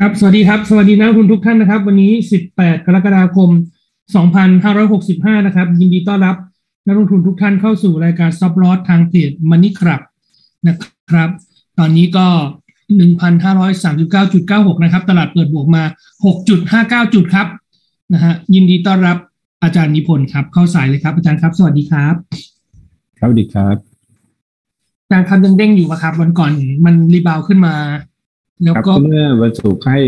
ครับ สวัสดีครับ สวัสดีนักลงทุนทุกท่านนะครับ วันนี้ 18 กรกฎาคม 2565 นะครับ ยินดีต้อนรับนักลงทุนทุกท่านเข้าสู่รายการซับลอสทางเพจมันนี่ครับนะครับ ตอนนี้ก็ 1,539.96 นะครับ ตลาดเปิดบวกมา 6.59 จุดครับนะฮะยินดีต้อนรับอาจารย์นิพนธ์ครับ เข้าสายเลยครับ อาจารย์ครับ สวัสดีครับ ครับสวัสดีครับอาจารย์ครับยังเด้งอยู่ปะครับ วันก่อนมันรีบาวขึ้นมา แล้วครับก็เมื่อวันศุกร์ให้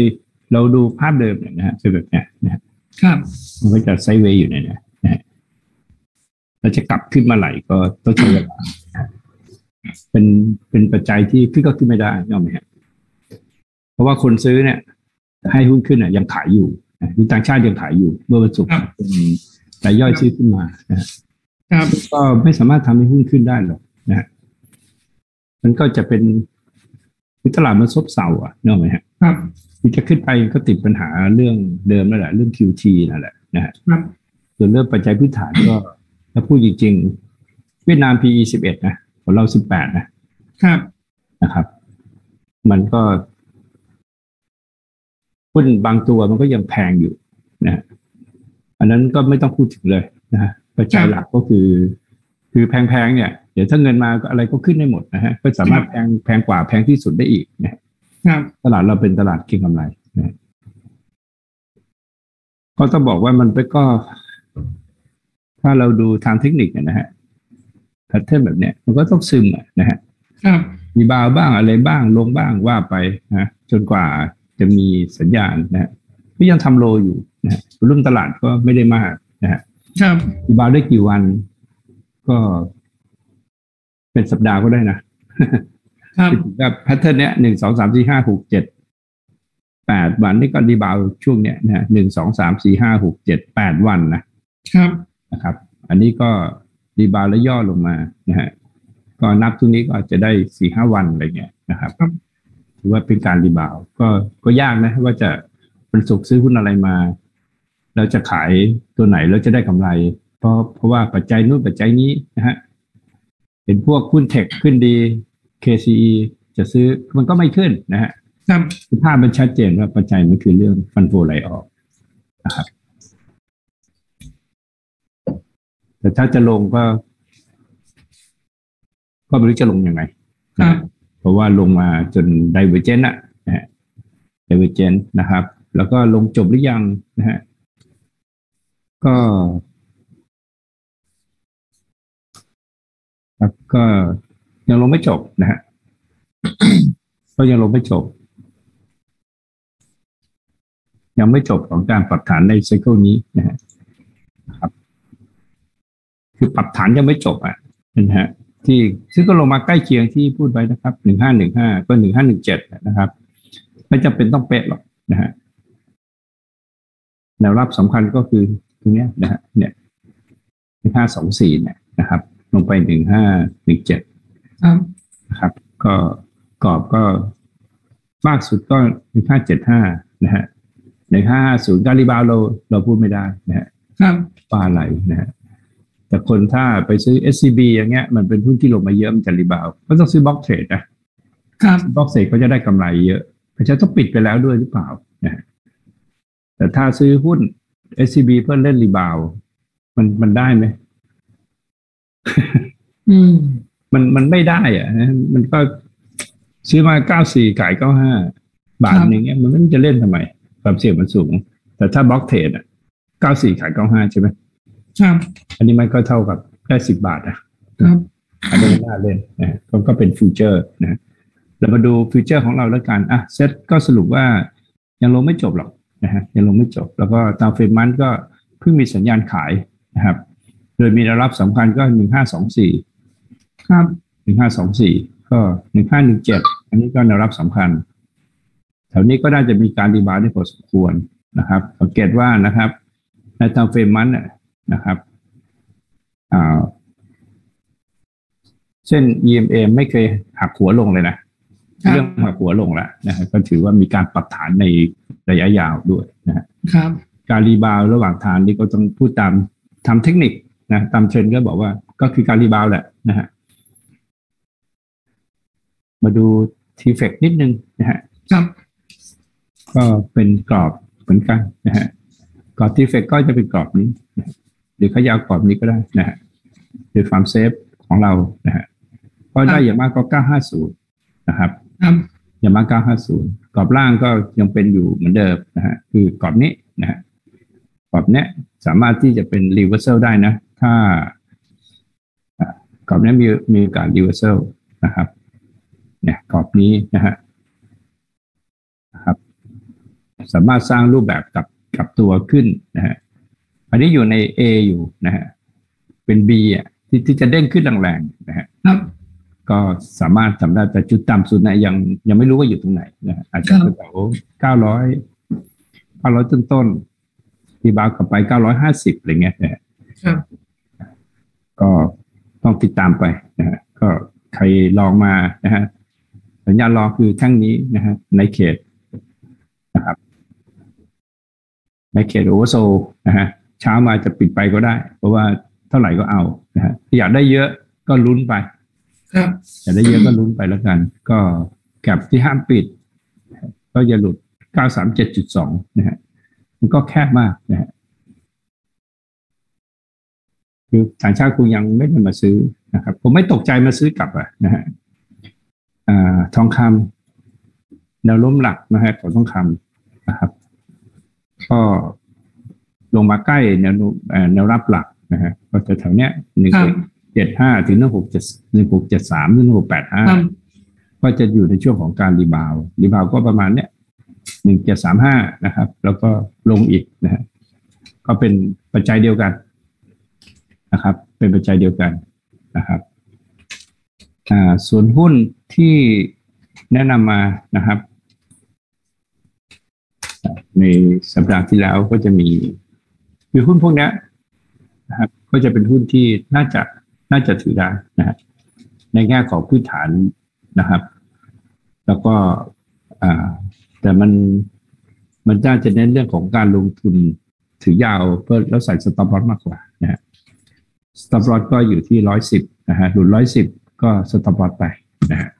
เราดูภาพเดิมเนี่ยนะฮะเป็นแบบเนี้ยนะฮะครับมันก็จะไซด์เวย์อยู่เนี่ยนะนะฮะเราจะกลับขึ้นมาไหลก็ต้องใช้เวลานะฮะเป็นเป็นปัจจัยที่ขึ้นก็ขึ้นไม่ได้ยอมไหมฮะเพราะว่าคนซื้อเนี่ย ให้หุ้นขึ้นเนี่ยยังขายอยู่นะมีต่างชาติยังขายอยู่ เมื่อวันศุกร์ครับเป็นรายย่อยซื้อขึ้นมานะฮะครับก็ไม่สามารถทำให้หุ้นขึ้นได้หรอกนะฮะมันก็จะเป็น คือตลาดมันซบเซาอะนึกออกไหมฮะครับที่จะขึ้นไปก็ติดปัญหาเรื่องเดิมนั่นแหละเรื่อง QT นั่นแหละนะฮะครับส่วนเรื่องปัจจัยพื้นฐานก็ถ้าพูดจริงๆ เวียดนาม PE 11นะของเรา18นะครับนะครับ มันก็หุ้นบางตัวมันก็ยังแพงอยู่นะฮะอันนั้นก็ไม่ต้องพูดถึงเลยนะฮะปัจจัยหลักก็คือ คือแพงๆเนี่ยเดี๋ยวถ้าเงินมาก็อะไรก็ขึ้นได้หมดนะฮะก็สามารถแพงแพงกว่าแพงที่สุดได้อีกนะฮะครับตลาดเราเป็นตลาดเก็งกำไรนะก็ต้องบอกว่ามันไปก็ ถ้าเราดูทางเทคนิคเนี่ยนะฮะแพทเทิร์นแบบเนี้ยมันก็ต้องซึมอะนะฮะครับมีบาวบ้างอะไรบ้างลงบ้างว่าไปนะจนกว่าจะมีสัญญาณนะฮะก็ยังทำ low อยู่นะฮะ volume ตลาดก็ไม่ได้มากนะฮะครับมีบาวได้กี่วัน ก็ เป็นสัปดาห์ก็ได้นะครับแบบ pattern เนี้ยหนึ่งสองสามสี่ห้าหกเจ็ดแปดวันนี่ก็ดีบาวช่วงเนี้ยนะฮะหนึ่งสองสามสี่ห้าหกเจ็ดแปดวันนะครับนะครับ อันนี้ก็ดีบาวแล้วย่อลงมานะฮะก็นับตรงนี้ก็อาจจะได้สี่ห้าวันอะไรเงี้ยนะครับครับถือว่าเป็นการรีบาวก็ก็ยากนะ ว่าจะเป็นสุกซื้อหุ้นอะไรมา แล้วจะขายตัวไหนแล้วจะได้กำไร เพราะเพราะว่าปัจจัยนู้นปัจจัยนี้นะฮะ เห็นพวกหุ้นเทคขึ้นดี KCE จะซื้อมันก็ไม่ขึ้นนะฮะครับภาพมันชัดเจนว่าปัจจัยมันคือเรื่องฟันโฟไหลออกนะครับ แต่ถ้าจะลงก็ ก็ไม่รู้จะลงยังไงครันะบเพราะว่าลงมาจนไดเวอร์เจนอะนะฮะไดเวอร์เจนนะครับ แล้วก็ลงจบหรือยังนะฮะก็ ครับก็ยังลงไม่จบนะฮะก็ยังลงไม่จบ ยังไม่จบของการปรับฐานในไซเคิลนี้นะฮะครับ คือปรับฐานยังไม่จบอะนะฮะที่ซึ่งก็ลงมาใกล้เคียงที่พูดไว้นะครับหนึ่งห้าหนึ่งห้าก็หนึ่งห้าหนึ่งเจ็ดนะครับ ไม่จำเป็นต้องเป๊ะหรอกนะฮะแนวรับสำคัญก็คือตรงเนี้ยนะฮะเนี่ยหนึ่งห้าสองสี่เนี่ยนะครับ ลงไปหนึ่งห้าหนึ่งเจ็ดครับนะครับ ก็กรอบก็มากสุดก็หนึ่งห้าเจ็ดห้านะฮะหนึ่งห้าศูนย์การีบาวเราเราพูดไม่ได้นะฮะครับว่าอะไรนะฮะแต่คนถ้าไปซื้อ SCB อย่างเงี้ยมันเป็นหุ้นที่ลงมาเยอะมันจะ rebound ก็ต้องซื้อ block trade นะครับ block trade ก็จะได้กำไรเยอะเพราะฉะนั้นต้องปิดไปแล้วด้วยหรือเปล่านะฮะแต่ถ้าซื้อหุ้น SCB เพื่อเล่น rebound มันมันได้ไหมอื มมันมันไม่ได้อะนะมันก็ซื้อมาเก้าสี่ขายเก้าห้าบาทครับหนึ่งเงี้ยมันไม่รู้จะเล่นทำไม ความเสี่ยงมันสูง แต่ถ้า block trade อะเก้าสี่ขายเก้าห้าใช่ไหมครับ อันนี้มันก็เท่ากับได้สิบบาทนะครับอันนี้ไม่น่าเล่นนะก็ก็เป็นฟิวเจอร์นะเรามาดูฟิวเจอร์ของเราแล้วกันอะเซ็ตก็สรุปว่ายังลงไม่จบหรอกนะฮะยังลงไม่จบ แล้วก็ตาม frame มันก็เพิ่งมีสัญญาณขายนะครับ โดยมีแนวรับสำคัญก็หนึ่งห้าสองสี่ครับหนึ่งห้าสองสี่ก็หนึ่งห้าหนึ่งเจ็ดอันนี้ก็แนวรับสำคัญ แถวนี้ก็น่าจะมีการดีบาวได้พอสมควรนะครับ สังเกตว่านะครับในตามเฟรมมันน่ะนะครับอ่าเช่น EMA ไม่เคยหักหัวลงเลยนะครับเรื่องหักหัวลงแล้วนะฮะก็ถือว่ามีการปรับฐานในระยะยาวด้วยนะฮะครับ การ rebound ระหว่างทางนี่ก็ต้องพูดตามทำเทคนิค นะตามเทรนด์ก็บอกว่าก็คือการ rebound แหละนะฮะมาดู TFEX นิดนึงนะฮะครับก็ก็เป็นกรอบเหมือนกันนะฮะกรอบ TFEX ก็จะเป็นกรอบนี้หรือขยาวกรอบนี้ก็ได้นะฮะคือความ safe ของเรานะฮะก็ได้อย่างมากก็ 950 นะครับครับอย่างมาก 950 กรอบล่างก็ยังเป็นอยู่เหมือนเดิมนะฮะคือกรอบนี้นะฮะกรอบเนี้ยสามารถที่จะเป็น reversal ได้นะ ถ้ากรอบนี้มีมีการ reversal นะครับ เนี่ยกรอบนี้นะฮะนะครับ สามารถสร้างรูปแบบกับกับตัวขึ้นนะฮะอันนี้อยู่ใน A อยู่นะฮะเป็น B อะที่ที่จะเด้งขึ้นแรงๆนะฮะครับก็สามารถทำได้แต่จุดต่ำสุดนะยังยังไม่รู้ว่าอยู่ตรงไหนนะฮะอาจจะครับแถวเก้าร้อยเก้าร้อยต้นต้นๆที่บาวกลับไปเก้าร้อยห้าสิบอะไรเงี้ยนะฮะครับ ก็ต้องติดตามไปนะฮะก็ใครลองมานะฮะสัญญาณรอคือแท่งนี้นะฮะในเขตนะครับ ในเขตโอเวอร์โซนะฮะเช้ามาจะปิดไปก็ได้ เพราะว่าเท่าไหร่ก็เอานะฮะอยากได้เยอะก็ลุ้นไป ครับอยากได้เยอะก็ลุ้นไปแล้วกัน ก็แก็บที่ห้ามปิด ก็จะหลุด 937.2 นะฮะมันก็แคบมากนะฮะ คือต่างชาติคงยังไม่ได้มาซื้อนะครับ ผมไม่ตกใจมาซื้อกลับอะนะฮะอ่าทองคำแนวโน้มหลักนะฮะของทองคำนะครับ ก็ลงมาใกล้แนวโน้มเอ่อแนวรับหลักนะฮะก็จะแถวเนี้ยหนึ่งครับเจ็ดห้าถึงหนึ่งหกเจ็ดหนึ่งหกเจ็ดสามถึงหนึ่งหกแปดห้าครับก็จะอยู่ในช่วงของการ rebound rebound ก็ประมาณเนี้ยหนึ่งเจ็ดสามห้านะครับ แล้วก็ลงอีกนะฮะก็เป็นปัจจัยเดียวกัน นะครับ เป็นปัจจัยเดียวกันนะครับส่วนหุ้นที่แนะนำมานะครับ ในสัปดาห์ที่แล้วก็จะมีคือหุ้นพวกนี้นะครับ ก็จะเป็นหุ้นที่น่าจะน่าจะถือได้นะฮะในแง่ของพื้นฐานนะครับ แล้วก็แต่มันมันน่าจะเน้นเรื่องของการลงทุนถือยาวเพื่อแล้วใส่ stop loss มากกว่า stop loss ก็อยู่ที่ร้อยสิบนะฮะหลุดร้อยสิบก็ stop loss ไปนะฮะ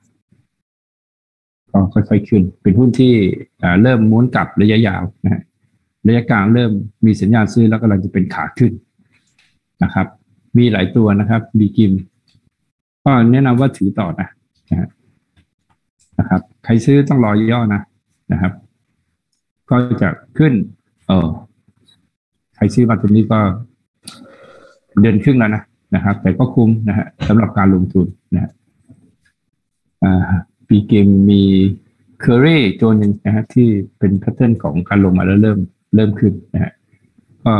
ก็ค่อยๆขึ้น เป็นหุ้นที่เริ่มม้วนกลับระยะยาวนะฮะระยะกลางเริ่มมีสัญญาณซื้อแล้วกำลังจะเป็นขาขึ้นนะครับ มีหลายตัวนะครับ BGRIM ก็แนะนำว่าถือต่อนะนะฮะนะครับ ใครซื้อต้องรอย่อนะนะครับ ก็จะขึ้น เออใครซื้อมาตัวนี้ก็ เดือนครึ่งแล้วนะนะครับ แต่ก็คุ้มนะฮะสำหรับการลงทุนนะฮะอ่า BGRIM มีเคอรี่ตัวหนึ่งนะฮะที่เป็น pattern ของการลงมาแล้วเริ่มเริ่มขึ้นนะฮะก็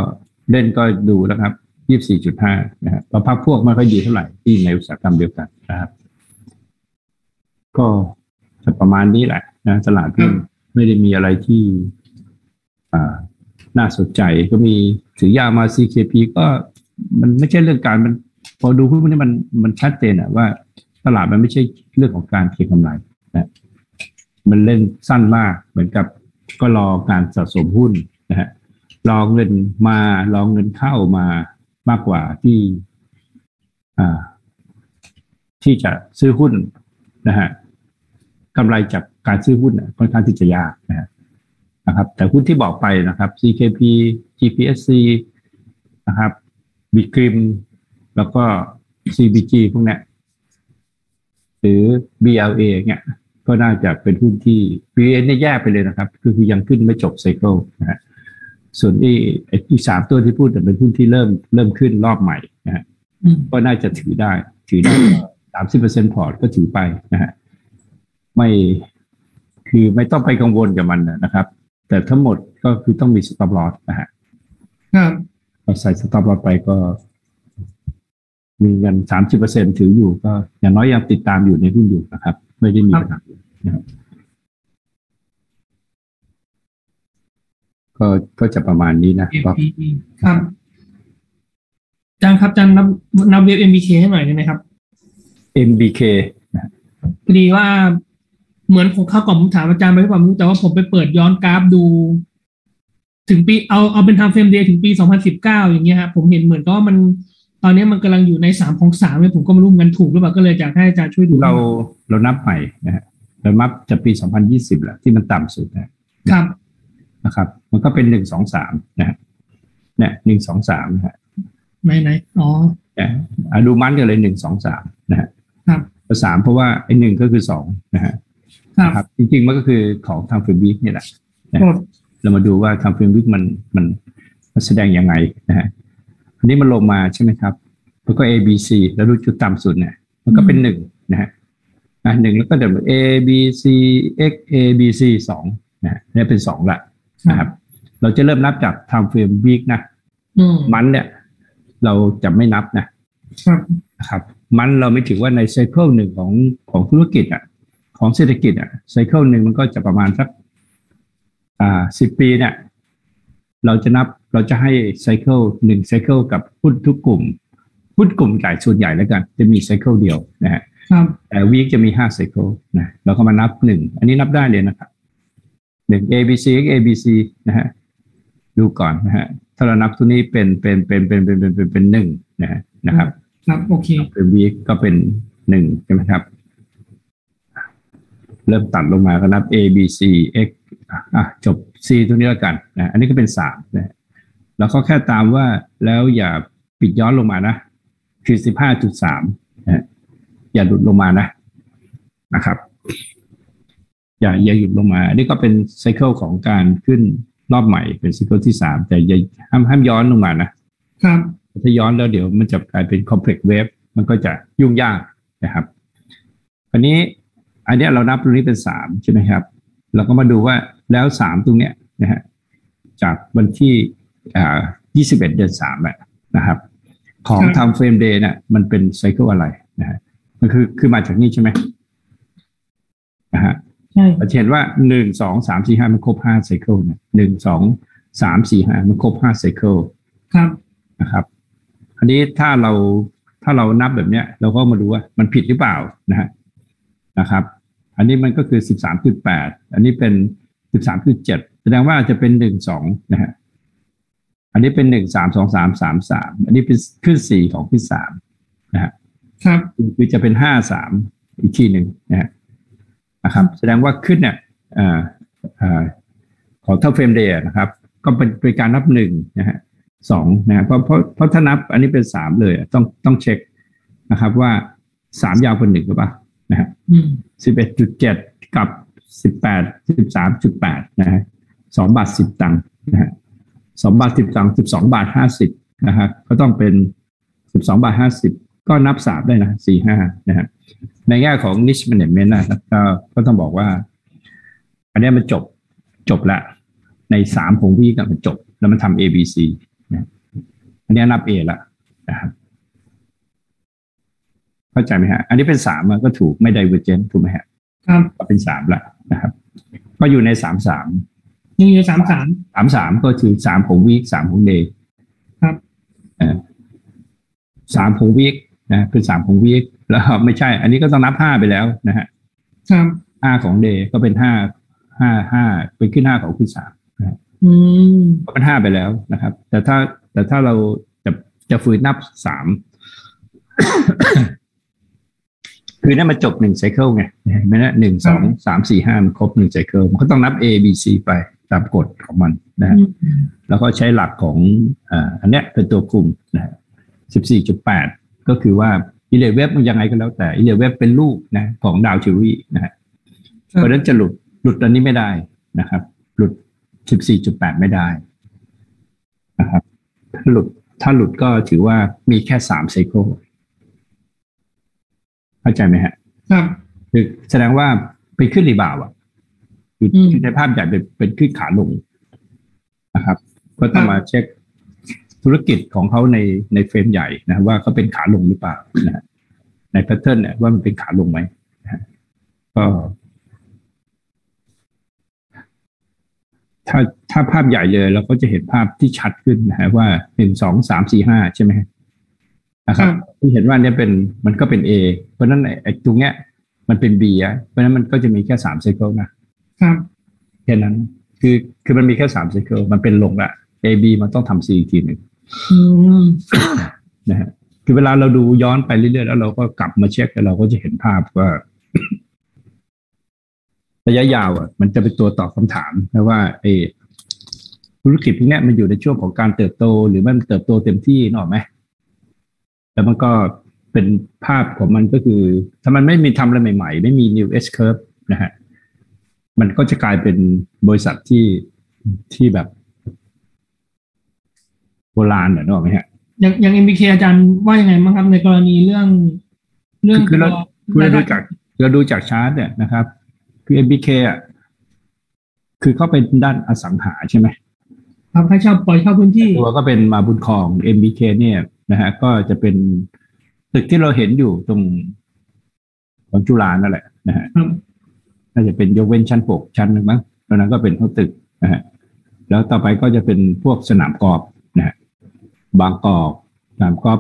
เล่นก็ดูนะครับยี่สี่จุดห้านะฮะตัวพักพวกไม่ค่อยดีเท่าไหร่ที่ในอุตสาหกรรมเดียวกันนะครับ ก็จะประมาณนี้แหละนะตลาดหุ้นไม่ได้มีอะไรที่อ่าน่าสนใจก็มีถือยามา CKP ก็ มันไม่ใช่เรื่องการมัน พอดูหุ้นพวกนี้มันมันชัดเจนอะว่าตลาดมันไม่ใช่เรื่องของการเก็งกำไรนะมันเล่นสั้นมากเหมือนกับก็รอการสะสมหุ้นนะฮะรอเงินมารอเงินเข้ามามากกว่าที่อ่า ที่จะซื้อหุ้นนะฮะกำไรจากการซื้อหุ้นน่ะค่อนข้างที่จะยากนะฮะนะครับ แต่หุ้นที่บอกไปนะครับ CKP GPSC นะครับ บิกริม แล้วก็ CBG พวกเนี้ยหรือ BLA เนี่ยก็น่าจะเป็นหุ้นที่ BLA เนี่ยแยกไปเลยนะครับคือคือยังขึ้นไม่จบไซเคิลนะฮะส่วนอีไอ้ที่สามตัวที่พูดเนี่ยเป็นหุ้นที่เริ่มเริ่มขึ้นรอบใหม่นะฮะอืมก็น่าจะถือได้ ถือได้สามสิบเปอร์เซ็น port ก็ถือไปนะฮะไม่คือไม่ต้องไปกังวลกับมันนะครับ แต่ทั้งหมดก็คือต้องมี stop loss นะฮะครับพอ ใส่ stop loss ไปก็ มีเงินสามสิบเปอร์เซ็นถืออยู่ก็ อย่างน้อยยังติดตามอยู่ในหุ้นอยู่นะครับ ไม่ได้มีปัญหานะครับก็ก็จะประมาณนี้นะก็ APE ครับอาจารย์ครับอาจารย์นับนับเว็บ MBK ให้หน่อยได้ไหมครับ MBK พอดีว่าเหมือนผมเข้าวก่อนผมถามอาจารย์ไปหรือเปล่าไม่รู้แต่ว่าผมไปเปิดย้อนกราฟดู ถึงปีเอาเอาเป็นทำเฟรมเดย์ถึงปี 2019 อย่างเงี้ยฮะผมเห็นเหมือนก็ว่ามันตอนนี้มันกำลังอยู่ในสามของสามเนี่ยผมก็ไม่รู้เงินถูกหรือเปล่าก็เลยอยากให้อาจารย์ช่วยดูเราเรานับใหม่นะฮะเรานับจากปี 2020แหละที่มันต่ำสุดนะครับนะครับ มันก็เป็นหนึ่งสองสามนะฮะเนี่ยหนึ่งสองสามนะฮะไหนไหนอ๋อเนี่ยอะดูมันกันเลยหนึ่งสองสามนะฮะครับสามเพราะว่าไอ้หนึ่งก็คือสองนะฮะครับนะครับจริงๆมันก็คือของทางเฟรมวิกนี่แหละครับ เรามาดูว่าทางเฟรมวิกมันมันมันแสดงยังไงนะฮะอันนี้มันลงมาใช่ไหมครับ แล้วก็ A B C แล้วดูจุดต่ำสุดเนี่ย มันก็เป็นหนึ่งนะฮะอะหนึ่งแล้วก็เดี๋ยว A B C X A B C สองนะฮะเนี่ยเป็นสองละนะครับ เราจะเริ่มนับจาก time frame week นะอืมมันเนี่ย เราจะไม่นับนะครับนะครับ มันเราไม่ถือว่าในไซเคิลหนึ่งของของธุรกิจอะ ของเศรษฐกิจอะไซเคิลหนึ่งมันก็จะประมาณสัก อ่าสิบปีเนี่ย เราจะนับเราจะให้ไซเคิลหนึ่งไซเคิลกับหุ้นทุกกลุ่มหุ้นกลุ่มใหญ่ส่วนใหญ่แล้วกัน จะมีไซเคิลเดียวนะฮะแต่วีคจะมีห้าไซเคิลนะเราก็มานับหนึ่งอันนี้นับได้เลยนะครับหนึ่ง A B C X A B C นะฮะดูก่อนนะฮะถ้าเรานับตัวนี้เป็นเป็นเป็นเป็นเป็นเป็นเป็นหนึ่งนะฮะนะครับครับโอเคเป็นวีคก็เป็นหนึ่งใช่ไหมครับ เริ่มตัดลงมาก็นับ A B C X อะจบ C ตัวนี้แล้วกันนะอันนี้ก็เป็นสามนะแล้วก็แค่ตามว่าแล้วอย่าปิดย้อนลงมานะคือสิบห้าจุดสามนะอย่าหลุดลงมานะนะครับ อย่าอย่าหยุดลงมา อันนี้ก็เป็นไซเคิลของการขึ้นรอบใหม่เป็นไซเคิลที่สามแต่อย่าห้ามห้ามย้อนลงมานะครับถ้าย้อนแล้วเดี๋ยวมันจะกลายเป็น complex wave มันก็จะยุ่งยากนะครับอันนี้อันเนี้ยเรานับตรงนี้เป็นสามใช่ไหมครับ เราก็มาดูว่า แล้วสามตรงเนี้ยนะฮะจากวันที่อ่ายี่สิบเอ็ดเดือนสามอะนะครับ ของ time frame day เนี่ยมันเป็น cycle อะไรนะฮะมันคือคือมาจากนี่ใช่ไหมนะฮะใช่เราจะเห็นว่าหนึ่งสองสามสี่ห้ามันครบห้า cycle เนี่ยหนึ่งสองสามสี่ห้ามันครบห้า cycle ครับนะครับ อันนี้ถ้าเราถ้าเรานับแบบเนี้ย เราก็มาดูว่ามันผิดหรือเปล่านะฮะนะครับ อันนี้มันก็คือสิบสามจุดแปดอันนี้เป็น สิบสามจุดเจ็ดแสดงว่าจะเป็นหนึ่งสองนะฮะอันนี้เป็นหนึ่งสามสองสามสามสามอันนี้เป็นขึ้นสี่ของขึ้นสามนะฮะครับคือจะเป็นห้าสามอีกทีหนึ่งนะฮะนะครับ แสดงว่าขึ้นเนี่ยอ่าอ่าของเท่าเฟรมเดย์นะครับ ก็เป็นเป็นการนับหนึ่งนะฮะสองนะฮะเพราะเพราะเพราะถ้านับอันนี้เป็นสามเลยอะต้องต้องเช็คนะครับว่าสามยาวกว่าหนึ่งหรือเปล่านะฮะอืมสิบเอ็ดจุดเจ็ดกับ สิบแปดสิบสามจุดแปดนะฮะสองบาทสิบตังค์นะฮะสองบาทสิบตังค์สิบสองบาทห้าสิบนะฮะก็ต้องเป็นสิบสองบาทห้าสิบก็นับสามได้นะสี่ห้านะฮะในแง่ของ niche management นะครับก็ก็ต้องบอกว่า อันนี้มันจบจบละในสามของวีกับมันจบ แล้วมันทำ A B C นะอันนี้นับ A ละนะครับเข้าใจไหมฮะ อันนี้เป็นสามก็ถูกไม่ divergent ถูกไหมฮะ ก็เป็นสามละนะครับ ก็อยู่ในสามสามยังอยู่สามสามสามสามก็คือสามของวีคสามของเดย์ครับสามของวีคนะเป็นสามของวีคแล้วไม่ใช่ อันนี้ก็ต้องนับห้าไปแล้วนะฮะครับห้าของเดย์ก็เป็นห้าห้าห้าเป็นขึ้นห้าของขึ้นสามนะฮะอืมก็เป็นห้าไปแล้วนะครับ แต่ถ้าแต่ถ้าเราจะจะฝืนนับสาม คือนั่นมันจบหนึ่งไซเคิลไงเห็นไหมนะหนึ่งสองสามสี่ห้ามันครบหนึ่งไซเคิลมันก็ต้องนับ A B C ไปตามกฎของมันนะฮะอืมแล้วก็ใช้หลักของอ่าอันเนี้ยเป็นตัวคุมนะฮะสิบสี่จุดแปดก็คือว่า Elliott Wave มันยังไงก็แล้วแต่ Elliott Wave เป็นลูกนะของ Dow Theory นะฮะเพราะฉะนั้นจะหลุดหลุดอันนี้ไม่ได้นะครับ หลุดสิบสี่จุดแปดไม่ได้นะครับถ้าหลุดถ้าหลุดก็ถือว่ามีแค่สาม cycle เข้าใจไหมฮะ ครับ คือแสดงว่าไปขึ้น rebound อะคืออืมคือในภาพใหญ่เป็นเป็นขึ้นขาลงนะครับ ก็ต้องครับมาเช็คธุรกิจของเขาในใน frame ใหญ่นะว่าเขาเป็นขาลงหรือเปล่านะฮะใน pattern เนี่ยว่ามันเป็นขาลงไหมนะฮะก็ถ้าถ้าภาพใหญ่เลยเราก็จะเห็นภาพที่ชัดขึ้นนะฮะว่าหนึ่งสองสามสี่ห้าใช่ไหมฮะ นะครับที่เห็นว่าเนี่ยเป็นมันก็เป็น A เพราะฉะนั้นไอ้ไอ้ตรงเนี้ยมันเป็น B อะเพราะฉะนั้นมันก็จะมีแค่สาม cycle นะครับแค่นั้นคือคือมันมีแค่สามไซเคิลมันเป็นลงละ A B มันต้องทำ C อีกทีหนึ่งอืมนะฮะคือเวลาเราดูย้อนไปเรื่อยๆแล้วเราก็กลับมาเช็คแล้วเราก็จะเห็นภาพว่า ระยะยาวอะ มันจะเป็นตัวตอบคำถามนะว่าไอ้ธุรกิจพวกนี้มันอยู่ในช่วงของการเติบโต หรือมันเติบโตเต็มที่นกออกไหม แล้วมันก็เป็นภาพของมันก็คือ ถ้ามันไม่มีทำอะไรใหม่ๆ ไม่มี new S curve นะฮะมันก็จะกลายเป็นบริษัทที่ที่แบบโบราณเหรอนึกออกไหมฮะอย่างอย่าง MBK อาจารย์ว่ายังไงบ้างครับในกรณีเรื่อง เรื่องคือเราตัวคือเราดูจากเราดูจากชาร์ตเนี่ยนะครับ คือ MBK อะคือเขาเป็นด้านอสังหาใช่ไหมครับให้เช่าปล่อยเช่าพื้นที่ตัวก็เป็นมาบุญครอง MBK เนี่ย นะฮะก็จะเป็นตึกที่เราเห็นอยู่ตรงของจุฬานั่นแหละนะฮะครับน่าจะเป็นยกเว้นชั้นหกชั้นหนึ่งมั้งตอนนั้นก็เป็นทั้งตึกนะฮะแล้วต่อไปก็จะเป็นพวกสนามกอล์ฟนะฮะบางกอกสนามกอล์ฟ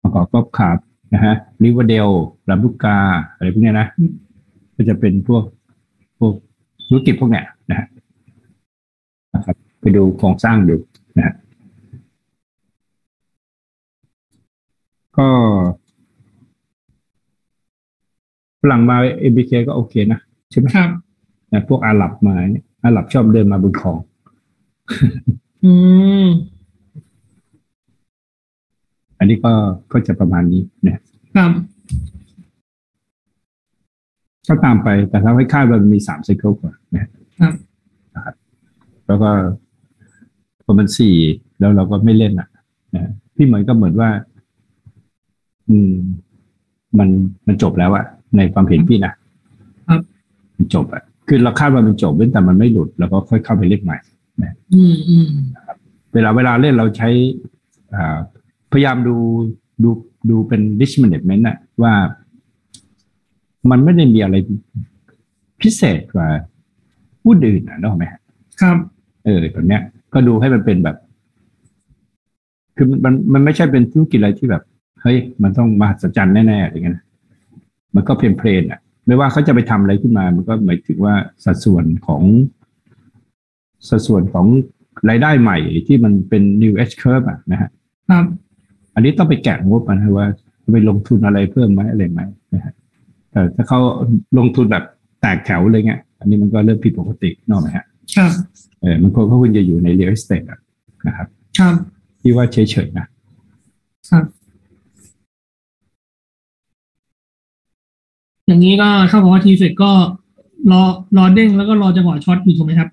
บางกอกกอล์ฟคลับนะฮะริเวอร์เดลลำลูกกาอะไรพวกเนี้ยนะก็จะเป็นพวกพวกธุรกิจพวกเนี้ยนะฮะนะครับไปดูโครงสร้างดูนะฮะ ก็ฝรั่งมา MBK ก็โอเคนะใช่ไหมครับนะพวกอาหรับมาเนี่ยอาหรับชอบเดินมาบนคลอง อืม อันนี้ก็ก็จะประมาณนี้นะครับก็ตามไปแต่ถ้าให้คาดว่ามันมีสามไซเคิลก่อนนะครับนะครับแล้วก็พอมันสี่แล้วเราก็ไม่เล่นอะนะพี่เหมยก็เหมือนว่า อืม มันมันจบแล้วอะในความเห็นพี่นะครับมันจบอะคือเราคาดว่ามันจบเว้นแต่มันไม่หลุดแล้วก็ค่อยเข้าไปเล่นใหม่อืมอืมเวลาเวลาเล่นเราใช้อ่าพยายามดูดูดูเป็น risk management อะว่ามันไม่ได้มีอะไรพิเศษกว่าผู้อื่นนะนึกออกไหมฮะครับ เออตอนเนี้ย ก็ดูให้มันเป็นแบบ คือมันมันมันไม่ใช่เป็นธุรกิจอะไรที่แบบ เฮ้ยมันต้องมหัศจรรย์แน่ๆอะไรเงี้ยนะมันก็เพลนเพลนๆอะ ไม่ว่าเขาจะไปทำอะไรขึ้นมา มันก็หมายถึงว่าสัดส่วนของสัดส่วนของรายได้ใหม่ที่มันเป็น new S curve อะนะฮะครับอันนี้ต้องไปแกะงบนะว่าไปลงทุนอะไรเพิ่มไหมอะไรไหมนะฮะแต่ถ้าเขาลงทุนแบบแตกแถวเลยเงี้ย อันนี้มันก็เริ่มผิดปกตินกออกไหมฮะ ครับ เออมันควรก็ควรจะอยู่ใน real estate อะนะครับ ครับที่ว่าเฉยๆนะครับ อย่างนี้ก็เท่ากับว่าทีเฟกก็รอรอเด้งแล้วก็รอจังหวะช็อตอยู่ถูกไหมครับ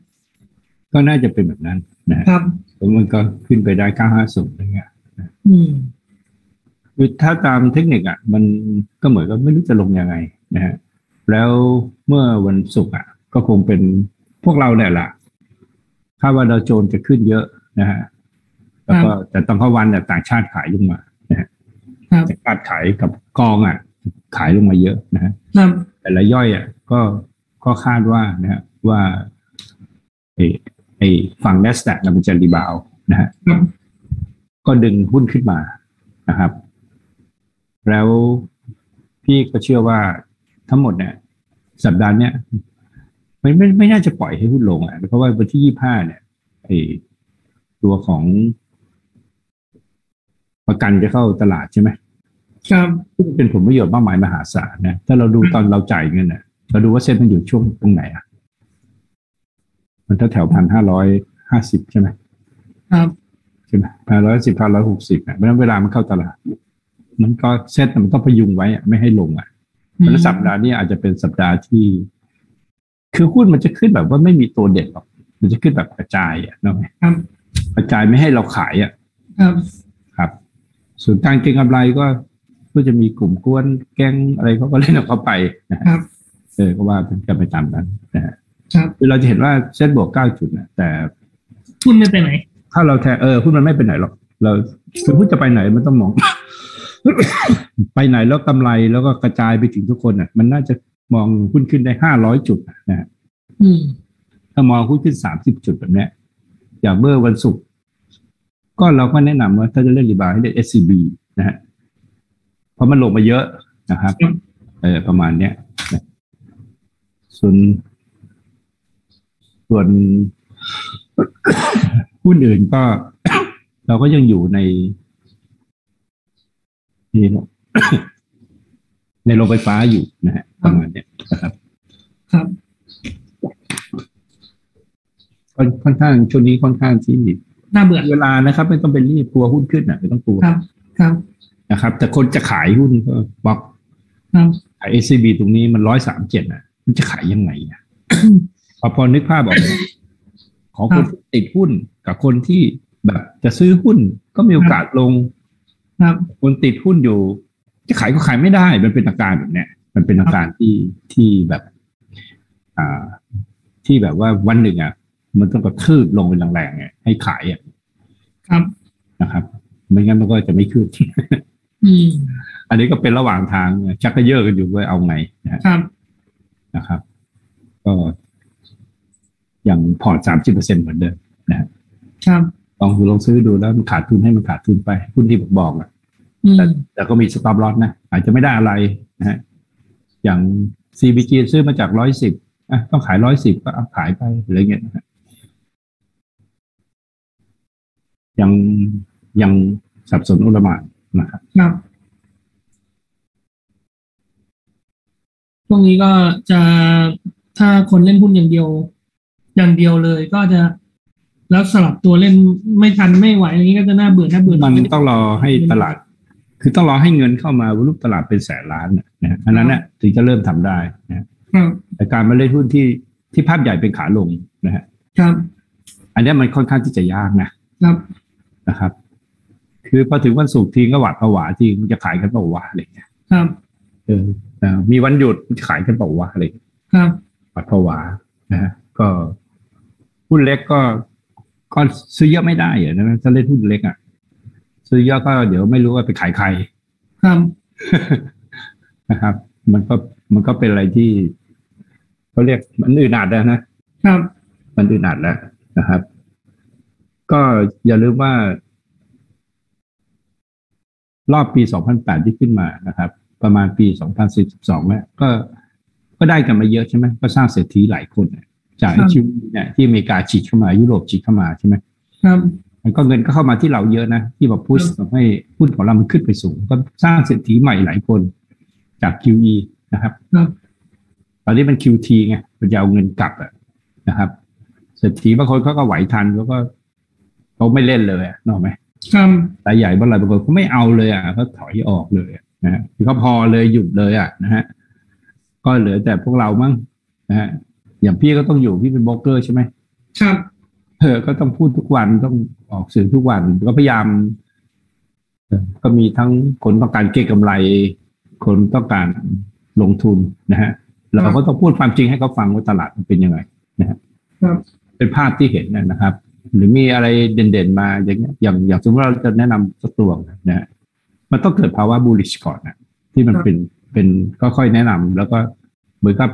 ก็น่าจะเป็นแบบนั้นนะฮะครับแล้วมันก็ขึ้นไปได้950อะไรเงี้ยอืมคือถ้าตามเทคนิคอะ มันก็เหมือนกับไม่รู้จะลงยังไงนะฮะแล้วเมื่อวันศุกร์อะ ก็คงเป็นพวกเราเนี่ยแหละคาดว่าดาวโจนส์จะขึ้นเยอะนะฮะแล้วก็แต่ตอนเข้าวันเนี่ยต่างชาติขายลงมานะฮะครับต่างชาติขายกับกองอะ ขายลงมาเยอะนะฮะครับแต่ละย่อยอะก็ก็คาดว่านะฮะว่าไอ้ไอ้ฝั่ง n นสแ a q มันจะรีบาวด์นะฮะครับก็ดึงหุ้นขึ้นมานะครับ แล้วพี่ก็เชื่อว่าทั้งหมดเนี่ย สัปดาห์เนี้ยไม่ไม่ไม่น่าจะปล่อยให้หุ้นลงอะเพราะว่าวันที่ยี่ห้าเนี่ยไอ้ตัวของประกันจะเข้าตลาดใช่ไหม ครับเป็นผลประโยชน์มากมายมหาศาลนะถ้าเราดูตอนเราจ่ายเงินน่ะเราดูว่าเซ็นมันอยู่ช่วงตรงไหนอะมันแถวพันห้าร้อยห้าสิบใช่ไหมครับใช่ไหมพันร้อยสิบพันร้อยหกสิบอะเพราะฉะนั้นเวลามันเข้าตลาด มันก็เซ็ตมันต้องพยุงไว้อะไม่ให้ลงอะเพราะฉะนั้นสัปดาห์นี้อาจจะเป็นสัปดาห์ที่ คือหุ้นมันจะขึ้นแบบว่าไม่มีตัวเด็ดหรอก มันจะขึ้นแบบกระจายอะเนาะครับกระจายไม่ให้เราขายอะ ครับ ครับ ส่วนการเก็งกำไรก็ ก็จะมีกลุ่มกวนแก๊งอะไรเขาก็เล่นของเขาไปนะฮะครับเออก็ว่าเป็นกันไปตามนั้นนะฮะครับคือเราจะเห็นว่าเซ็ตบวกเก้าจุดนะแต่หุ้นไม่ไปไหน ถ้าเราแทนเออหุ้นมันไม่ไปไหนหรอกเราคือหุ้นจะไปไหนมันต้องมอง ไปไหนแล้วกำไรแล้วก็กระจายไปถึงทุกคนอะ มันน่าจะมองหุ้นขึ้นได้ห้าร้อยจุดนะฮะอืมถ้ามองหุ้นขึ้นสามสิบจุดแบบเนี้ยอย่างเมื่อวันศุกร์ก็เราก็แนะนำว่าถ้าจะเล่นรีบาวให้เล่น SCB นะฮะ เพราะมันลงมาเยอะนะครับครับเออประมาณเนี้ยนะส่วน ส่วนหุ้นอื่นก็ เราก็ยังอยู่ในในโรงในโรงไฟฟ้าอยู่นะฮะประมาณเนี้ยนะครับ ครับกค่อนค่อนข้างช่วงนี้ค่อนข้างที่น่าเบื่อเวลานะครับ ไม่ต้องเป็นรีบกลัวหุ้นขึ้นอะไม่ต้องกลัวครับ ครับ นะครับ แต่คนจะขายหุ้นก็บล็อกครับขาย SCB ตรงนี้มันร้อยสามเจ็ดอะ มันจะขายยังไงอะพอพอนึกภาพออกไหมของคนที่ติดหุ้นกับคนที่แบบจะซื้อหุ้นก็มีโอกาสลงครับคนติดหุ้นอยู่ จะขายก็ขายไม่ได้ มันเป็นอาการแบบเนี้ยมันเป็นอาการที่ที่แบบ อ่า ที่แบบว่าวันหนึ่งอะมันต้องกระทืบลงเป็นแรงๆอะให้ขายอะครับนะครับ ไม่งั้นมันก็จะไม่ขึ้น อืมอันนี้ก็เป็นระหว่างทางชักกระเยอะกันอยู่ว่าเอาไงนะฮะครับนะครับ ก็อย่างพอร์ตสามสิบเปอร์เซ็นเหมือนเดิมนะฮะครับลองดูลองซื้อดูแล้วมันขาดทุนให้มันขาดทุนไปหุ้นที่ผมบอกอะอืมแต่แต่ก็มีสต็อปลอสนะอาจจะไม่ได้อะไรนะฮะอย่าง CBG ซื้อมาจากร้อยสิบอะต้องขายร้อยสิบก็เอาขายไปอะไรเงี้ยนะฮะยังยังสับสนอุลหมาน นะครับครับช่วงนี้ก็จะถ้าคนเล่นหุ้นอย่างเดียว อย่างเดียวเลย ก็จะแล้วสลับตัวเล่นไม่ทันไม่ไหวอย่างนี้ก็จะน่าเบื่อน่าเบื่อมันต้องรอให้ตลาด คือต้องรอให้เงินเข้ามาวอลุ่มตลาดเป็นแสนล้านน่ะนะฮะอันนั้นน่ะถึงจะเริ่มทำได้นะฮะครับแต่การมาเล่นหุ้นที่ที่ภาพใหญ่เป็นขาลงนะฮะครับ อันเนี้ยมันค่อนข้างที่จะยากนะครับนะครับ คือพอถึงวันศุกร์ทีก็หวาดผวาทีมันจะขายกันเปล่าวะอะไรเงี้ยครับเออเอ่อมีวันหยุดมันจะขายกันเปล่าวะอะไรเงี้ยครับหวาดผวานะฮะก็หุ้นเล็กก็ก็ซื้อเยอะไม่ได้อะนะถ้าเล่นหุ้นเล็กอะซื้อเยอะก็เดี๋ยวไม่รู้ว่าไปขายใครครับนะครับ มันก็มันก็เป็นอะไรที่เขาเรียกมันอึดอัดนะครับ มันอึดอัดแล้วนะครับ ก็อย่าลืมว่า รอบปี 2008 ที่ขึ้นมานะครับ ประมาณปี 2012เนี่ยก็ก็ได้กันมาเยอะใช่ไหมก็สร้างเศรษฐีหลายคนเนี่ยจากไอ้ชิวเนี่ยที่อเมริกาฉีดเข้ามายุโรปฉีดเข้ามาใช่ไหมครับมันก็เงินก็เข้ามาที่เราเยอะนะที่แบบพุชทำให้หุ้นของเรามันขึ้นไปสูง ก็สร้างเศรษฐีใหม่หลายคนจาก QE นะครับครับตอนนี้มัน QT ไงมันจะเอาเงินกลับอะนะครับเศรษฐีบางคนเขาก็ไหวทันเขาก็เขาไม่เล่นเลยอะนึกออกไหม ครับรายใหญ่บางรายบางคนเขาไม่เอาเลยอะเขาถอยออกเลยอะนะฮะเขาพอเลยหยุดเลยอะนะฮะก็เหลือแต่พวกเรามั้งนะฮะอย่างพี่ก็ต้องอยู่พี่เป็นโบรกเกอร์ใช่ไหมครับเออก็ต้องพูดทุกวันต้องออกสื่อทุกวันก็พยายามเออก็มีทั้งคนต้องการเก็งกำไร คนต้องการลงทุนนะฮะเราก็ต้องพูดความจริงให้เขาฟังว่าตลาดมันเป็นยังไงนะฮะครับเป็นภาพที่เห็นนะนะครับ หรือมีอะไรเด่นๆมาอย่างเงี้ยอย่างอย่างสมมติเราจะแนะนำสักตัวนะฮะมันต้องเกิดภาวะ bullish ก่อนนะที่มันเป็นเป็นก็ค่อยแนะนำแล้วก็เหมือนกับ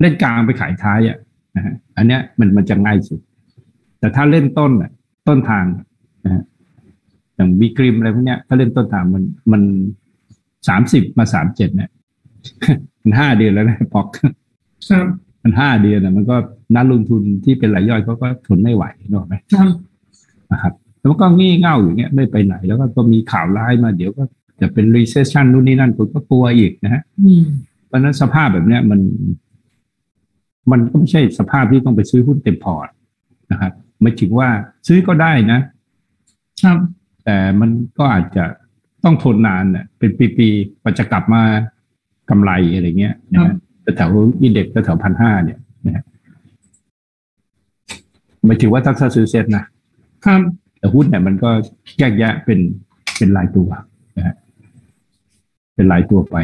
เล่นกลางไปขายท้ายอะนะฮะอันเนี้ยมันมันจะง่ายสุด แต่ถ้าเล่นต้นอะต้นทางนะฮะอย่างบีกริมอะไรพวกเนี้ยถ้าเล่นต้นทางมันมันสามสิบมาสามเจ็ดเนี่ยมันห้าเดือนแล้วนะปอกครับมันห้าเดือนนะมันก็ นักลงทุนที่เป็นรายย่อยเขาก็ทนไม่ไหวนึกออกไหมครับนะครับแล้วมันก็งี่เง่าอย่างเงี้ยไม่ไปไหน แล้วก็ก็มีข่าวร้ายมาเดี๋ยวก็จะเป็น recession นู่นนี่นั่นคุณก็กลัวอีกนะฮะอืมเพราะฉะนั้นสภาพแบบเนี้ยมัน มันก็ไม่ใช่สภาพที่ต้องไปซื้อหุ้นเต็มพอร์ตนะครับไม่ถึงว่าซื้อก็ได้นะ ครับ แต่มันก็อาจจะต้องทนนานเนี่ยเป็นปีๆกว่าจะกลับมากำไรอะไรเงี้ยนะฮะแต่แถวอินเด็กซ์แถวพันห้าเนี่ยนะฮะ ไม่ถือว่าถ้าซื้อเซ็ตนะครับแต่หุ้นเนี่ยมันก็แยกแยะเป็นเป็นรายตัวนะฮะเป็นรายตัวไป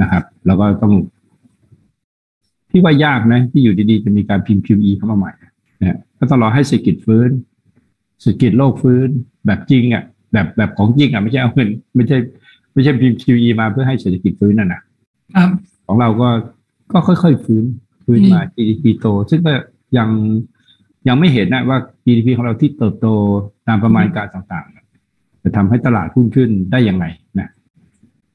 นะครับ แล้วก็ต้องที่ว่ายากนะ ที่อยู่ดีๆ จะมีการพิมพ์ QE เข้ามาใหม่นะฮะก็ต้องรอให้เศรษฐกิจฟื้นเศรษฐกิจโลกฟื้น แบบจริงอะ แบบแบบของจริงอะไม่ใช่เอาเงินไม่ใช่ไม่ใช่พิมพ์ QE มาเพื่อให้เศรษฐกิจฟื้นน่ะนะครับของเราก็ก็ค่อยๆฟื้น ฟื้นมา GDP โต ซึ่งก็ยัง ยังไม่เห็นนะว่า GDP ของเราที่เติบโตตามประมาณการต่างๆ จะทำให้ตลาดหุ้นขึ้นได้ยังไงนะ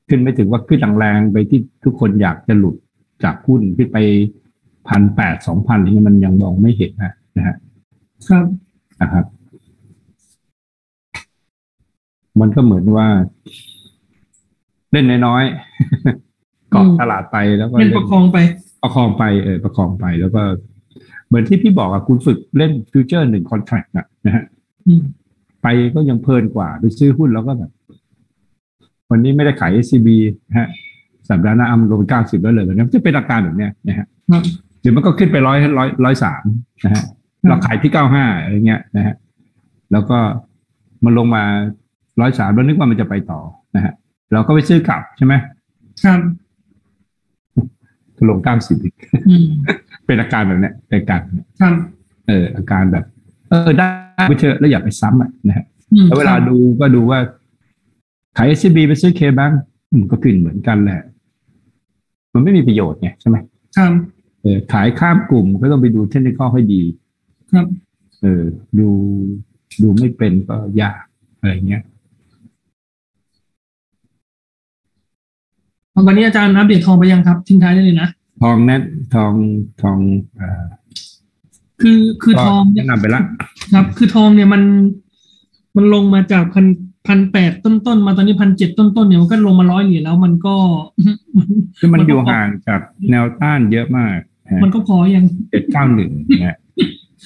ขึ้นไม่ถึงว่าขึ้นแรงๆไปที่ทุกคนอยากจะหลุดจากหุ้นขึ้นไปพันแปดสองพันนี้มันยังมองไม่เห็นนะนะฮะครับนะครับ มันก็เหมือนว่า เล่นน้อยๆเกาะตลาดไปแล้วก็เป็นประคองไป ประคองไปเออประคองไปแล้วก็ เหมือนที่พี่บอกอะคุณฝึกเล่นฟิวเจอร์หนึ่งคอนแทรคอะนะฮะอืมไปก็ยังเพลินกว่า ไปซื้อหุ้นแล้วก็แบบ วันนี้ไม่ได้ขาย SCB ฮะ สัปดาห์หน้าอัมลงเก้าสิบแล้วเลยแบบนี้จะเป็นอาการแบบเนี้ยนะฮะครับเดี๋ยวมันก็ขึ้นไปร้อยร้อยร้อยสามนะฮะเราขายที่เก้าห้าอะไรเงี้ยนะฮะแล้วก็มันลงมาร้อยสามแล้วนึกว่ามันจะไปต่อนะฮะเราก็ไปซื้อกลับใช่ไหมครับก็ลงเก้าสิบอีกอืม เป็นอาการแบบเนี้ยเป็นอาการแบบเนี้ยครับเอออาการแบบ เออได้ไปเถอะแล้วอย่าไปซ้ำอะนะฮะอืมแล้วเวลาดูก็ดูว่า ขาย SCB ไปซื้อเคบังก็ขึ้นเหมือนกันแหละ มันไม่มีประโยชน์ไงใช่ไหมครับเออขายข้ามกลุ่มก็ต้องไปดูเทคนิคให้ดี ครับ เออ ดูดูไม่เป็นก็ยากอะไรเงี้ยวันนี้อาจารย์อัปเดตทองไปยังครับทิ้งท้ายได้เลยนะ ทองแนททองทองเอ่อคือคือก็ทองเนี่ยแนะนำไปละครับ คือทองเนี่ยมันมันลงมาจากพันพันแปดต้นต้นๆมาตอนนี้พันเจ็ดต้นต้นๆเนี่ยมันก็ลงมาร้อยเหรียญแล้วมันก็คือมันอยู่ห่างจากแนวต้านเยอะมาก มันก็พอยังเจ็ดเก้าหนึ่งนะ